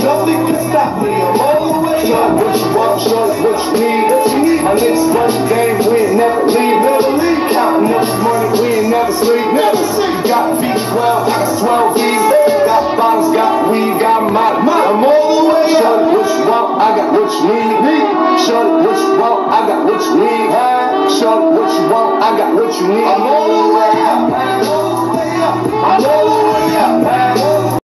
Nothing can stop me. I'm all the way up. What you want, show what you need. What you need. My niggas run game, we ain't never leave. Never leave. Counting up money, we ain't never sleep. Never sleep. Got V12, I got 12 V's. Got bottles, got weed, got my, I'm all the way up. me what you want, I got what you need. Shorty, what you want, I got what you need. Shorty, what you want, I got what you need. I'm all